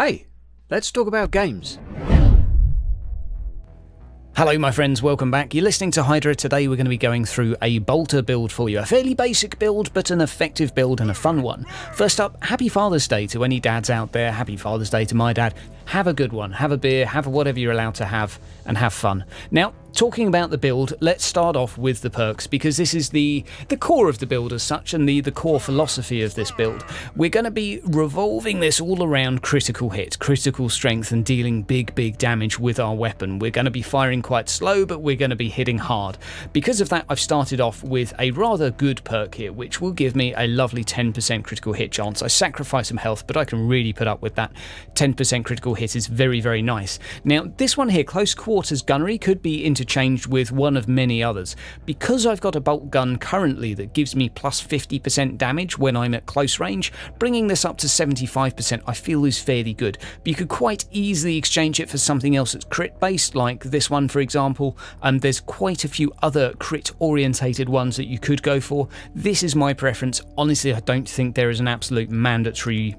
Hey, let's talk about games. Hello my friends, welcome back. You're listening to Hydra. Today we're going to be going through a bolter build for you. A fairly basic build, but an effective build and a fun one. First up, happy Father's Day to any dads out there. Happy Father's Day to my dad. Have a good one. Have a beer, have whatever you're allowed to have, and have fun. Now, talking about the build, let's start off with the perks because this is the the core of the build as such and the the core philosophy of this build. We're going to be revolving this all around critical hit, critical strength and dealing big big damage with our weapon. We're going to be firing quite slow but we're going to be hitting hard. Because of that I've started off with a rather good perk here which will give me a lovely 10% critical hit chance. I sacrifice some health but I can really put up with that. 10% critical hit is very very nice. Now this one here, close quarters gunnery, could be interchanged with one of many others. Because I've got a bolt gun currently that gives me plus 50% damage when I'm at close range, bringing this up to 75% I feel is fairly good. But you could quite easily exchange it for something else that's crit based, like this one for example, and there's quite a few other crit orientated ones that you could go for. This is my preference. Honestly, I don't think there is an absolute mandatory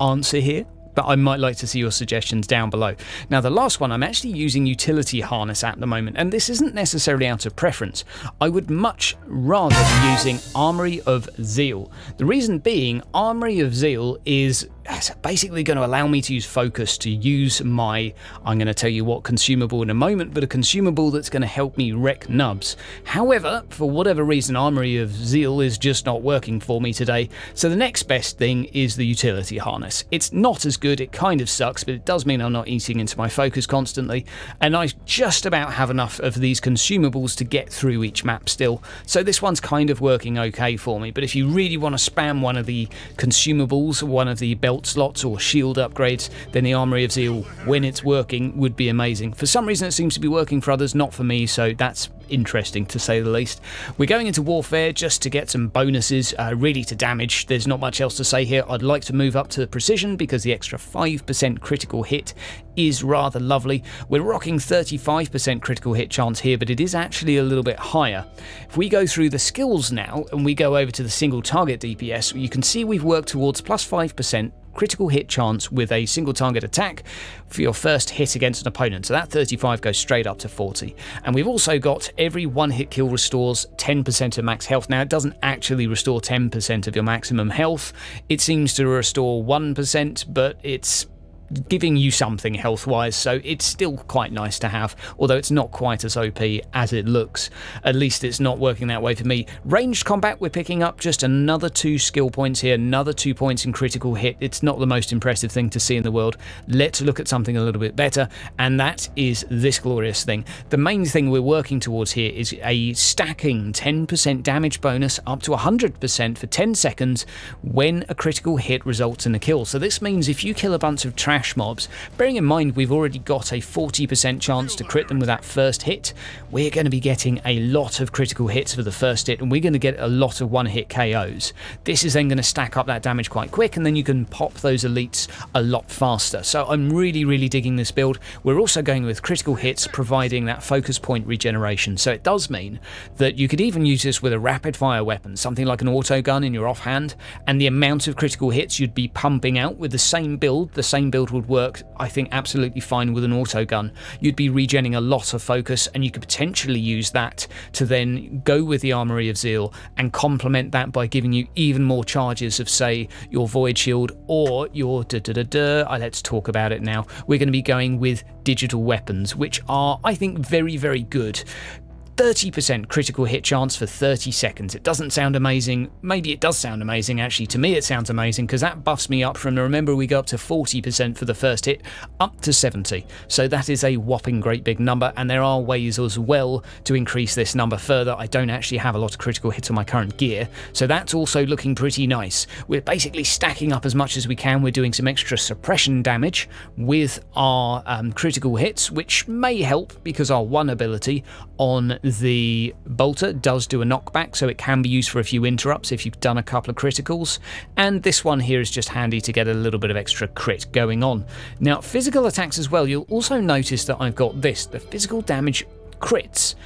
answer here but I might like to see your suggestions down below. Now the last one, I'm actually using utility harness at the moment, and this isn't necessarily out of preference. I would much rather be using Armory of Zeal. The reason being, Armory of Zeal is basically going to allow me to use focus to use my, I'm going to tell you what consumable in a moment, but a consumable that's going to help me wreck nubs. However, for whatever reason, Armory of Zeal is just not working for me today, so the next best thing is the utility harness. It's not as good, it kind of sucks, but it does mean I'm not eating into my focus constantly, and I just about have enough of these consumables to get through each map still, so this one's kind of working okay for me, but if you really want to spam one of the consumables, one of the belt slots or shield upgrades, then the Armory of Zeal, when it's working, would be amazing. For some reason it seems to be working for others, not for me, so that's interesting to say the least. We're going into warfare just to get some bonuses, uh, really to damage. There's not much else to say here. I'd like to move up to precision because the extra 5% critical hit is rather lovely. We're rocking 35% critical hit chance here, but it is actually a little bit higher. If we go through the skills now and we go over to the single target DPS, you can see we've worked towards plus 5% critical hit chance with a single target attack for your first hit against an opponent. So that 35 goes straight up to 40. And we've also got every one hit kill restores 10% of max health. Now it doesn't actually restore 10% of your maximum health. It seems to restore 1%, but it's giving you something health-wise, so it's still quite nice to have, although it's not quite as OP as it looks. At least it's not working that way for me. Ranged combat, we're picking up just another two skill points here, another two points in critical hit. It's not the most impressive thing to see in the world. Let's look at something a little bit better, and that is this glorious thing. The main thing we're working towards here is a stacking 10% damage bonus up to 100% for 10 seconds when a critical hit results in a kill. So this means if you kill a bunch of trash mobs. Bearing in mind we've already got a 40% chance to crit them with that first hit, we're going to be getting a lot of critical hits for the first hit and we're going to get a lot of one hit KOs. This is then going to stack up that damage quite quick and then you can pop those elites a lot faster. So I'm really, really digging this build. We're also going with critical hits providing that focus point regeneration. So it does mean that you could even use this with a rapid fire weapon, something like an auto gun in your offhand, and the amount of critical hits you'd be pumping out with the same build, the same build would work, I think, absolutely fine with an auto gun. You'd be regenning a lot of focus, and you could potentially use that to then go with the Armory of Zeal and complement that by giving you even more charges of, say, your Void Shield or your da da da da. Let's talk about it now. We're going to be going with digital weapons, which are, I think, very, very good 30% critical hit chance for 30 seconds. It doesn't sound amazing. Maybe it does sound amazing, actually. To me, it sounds amazing because that buffs me up from, remember, we go up to 40% for the first hit, up to 70. So that is a whopping great big number, and there are ways as well to increase this number further. I don't actually have a lot of critical hits on my current gear, so that's also looking pretty nice. We're basically stacking up as much as we can. We're doing some extra suppression damage with our um, critical hits, which may help because our one ability on the bolter does do a knockback, so it can be used for a few interrupts if you've done a couple of criticals. And this one here is just handy to get a little bit of extra crit going on. Now, physical attacks as well, you'll also notice that I've got this, the physical damage crits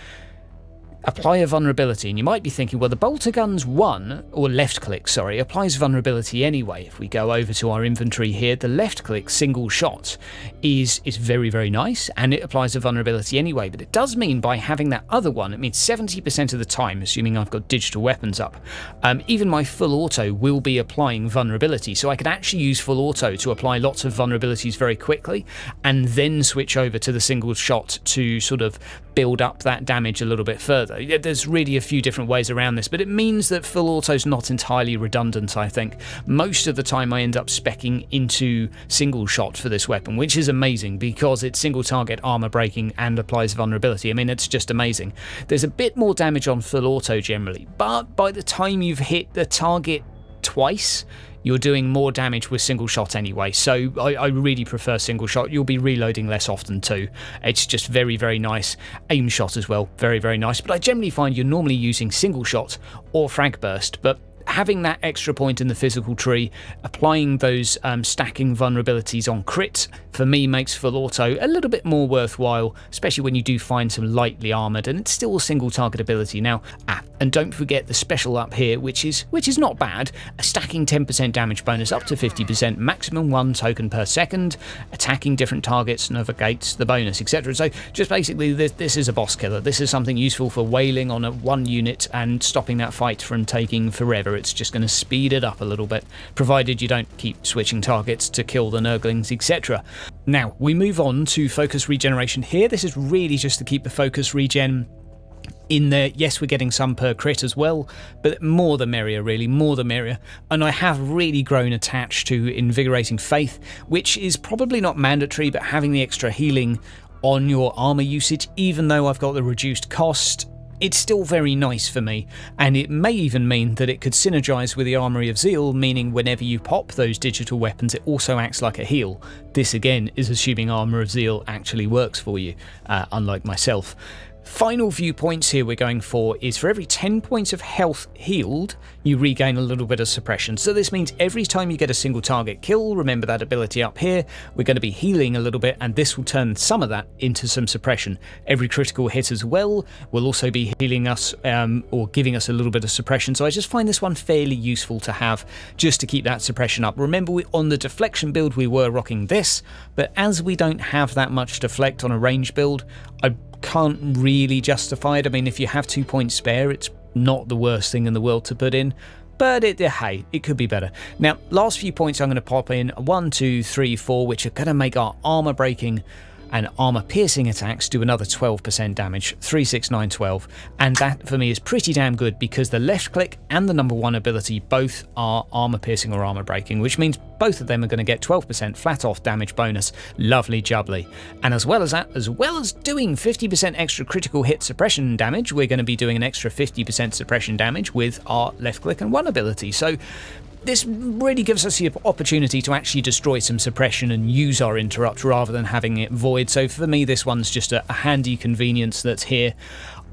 apply a vulnerability. And you might be thinking, well, the bolter guns one, or left click, sorry, applies vulnerability anyway. If we go over to our inventory here, the left click single shot is, is very, very nice and it applies a vulnerability anyway. But it does mean by having that other one, it means 70% of the time, assuming I've got digital weapons up, um, even my full auto will be applying vulnerability. So I could actually use full auto to apply lots of vulnerabilities very quickly and then switch over to the single shot to sort of build up that damage a little bit further. There's really a few different ways around this, but it means that full auto's not entirely redundant, I think. Most of the time I end up specking into single shot for this weapon, which is amazing because it's single target armor breaking and applies vulnerability. I mean, it's just amazing. There's a bit more damage on full auto generally, but by the time you've hit the target twice, you're doing more damage with single shot anyway. So I, I, really prefer single shot. You'll be reloading less often too. It's just very, very nice. Aim shot as well, very, very nice. But I generally find you're normally using single shot or frag burst. But having that extra point in the physical tree, applying those um, stacking vulnerabilities on crit, for me makes full auto a little bit more worthwhile, especially when you do find some lightly armoured and it's still a single target ability. Now, ah, and don't forget the special up here, which is which is not bad, a stacking 10% damage bonus up to 50%, maximum one token per second, attacking different targets navigates the bonus, etc. So just basically this, this is a boss killer. This is something useful for wailing on a one unit and stopping that fight from taking forever it's just going to speed it up a little bit, provided you don't keep switching targets to kill the Nurglings, etc. Now, we move on to focus regeneration here. This is really just to keep the focus regen in there. Yes, we're getting some per crit as well, but more the merrier, really, more the merrier. And I have really grown attached to Invigorating Faith, which is probably not mandatory, but having the extra healing on your armor usage, even though I've got the reduced cost, it's still very nice for me, and it may even mean that it could synergize with the Armory of Zeal, meaning whenever you pop those digital weapons, it also acts like a heal. This again is assuming Armour of Zeal actually works for you, uh, unlike myself. Final viewpoints here we're going for is for every 10 points of health healed, you regain a little bit of suppression. So this means every time you get a single target kill, remember that ability up here, we're going to be healing a little bit and this will turn some of that into some suppression. Every critical hit as well will also be healing us um, or giving us a little bit of suppression. So I just find this one fairly useful to have just to keep that suppression up. Remember we, on the deflection build we were rocking this, but as we don't have that much deflect on a range build, I can't really justify it. I mean, if you have two points spare, it's not the worst thing in the world to put in. But it, hey, it could be better. Now, last few points I'm going to pop in one, two, three, four, which are going to make our armor breaking and armor piercing attacks do another 12% damage, 3, 6, 9, 12. And that for me is pretty damn good because the left click and the number one ability both are armor piercing or armor breaking, which means both of them are going to get 12% flat off damage bonus. Lovely jubbly. And as well as that, as well as doing 50% extra critical hit suppression damage, we're going to be doing an extra 50% suppression damage with our left click and one ability. So this really gives us the opportunity to actually destroy some suppression and use our interrupt rather than having it void. So for me, this one's just a, handy convenience that's here.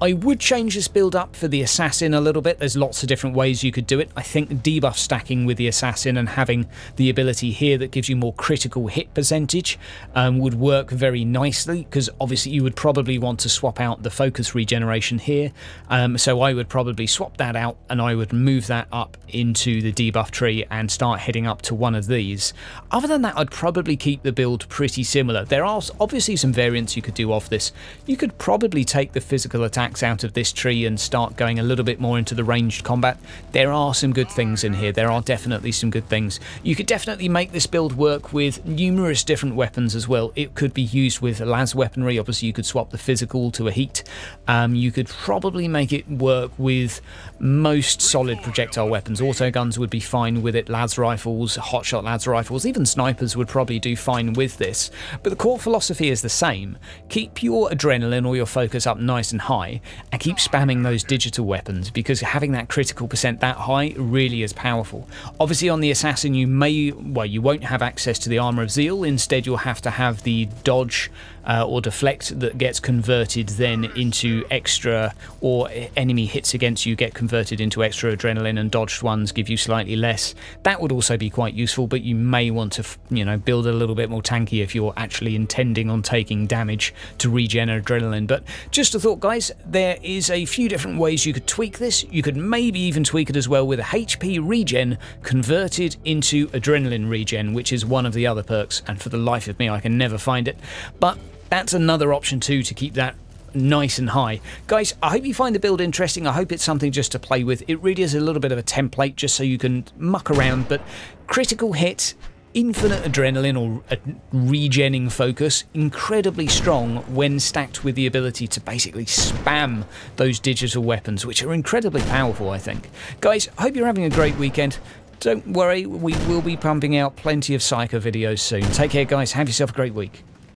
I would change this build up for the Assassin a little bit. There's lots of different ways you could do it. I think debuff stacking with the Assassin and having the ability here that gives you more critical hit percentage um, would work very nicely because obviously you would probably want to swap out the focus regeneration here. Um, so I would probably swap that out and I would move that up into the debuff tree and start heading up to one of these. Other than that, I'd probably keep the build pretty similar. There are obviously some variants you could do off this. You could probably take the physical attack out of this tree and start going a little bit more into the ranged combat, there are some good things in here. There are definitely some good things. You could definitely make this build work with numerous different weapons as well. It could be used with las weaponry. Obviously, you could swap the physical to a heat. Um, you could probably make it work with most solid projectile weapons. Auto guns would be fine with it. Las rifles, hotshot las rifles, even snipers would probably do fine with this. But the core philosophy is the same. Keep your adrenaline or your focus up nice and high and keep spamming those digital weapons because having that critical percent that high really is powerful. Obviously on the Assassin you may, well you won't have access to the Armour of Zeal, instead you'll have to have the dodge uh, or deflect that gets converted then into extra, or enemy hits against you get converted into extra adrenaline and dodged ones give you slightly less. That would also be quite useful, but you may want to, you know, build a little bit more tanky if you're actually intending on taking damage to regen adrenaline. But just a thought, guys, there is a few different ways you could tweak this. You could maybe even tweak it as well with a HP regen converted into adrenaline regen, which is one of the other perks, and for the life of me, I can never find it. But that's another option too to keep that nice and high. Guys, I hope you find the build interesting. I hope it's something just to play with. It really is a little bit of a template just so you can muck around, but critical hit infinite adrenaline or a regenning focus, incredibly strong when stacked with the ability to basically spam those digital weapons, which are incredibly powerful, I think. Guys, hope you're having a great weekend. Don't worry, we will be pumping out plenty of Psyker videos soon. Take care, guys. Have yourself a great week.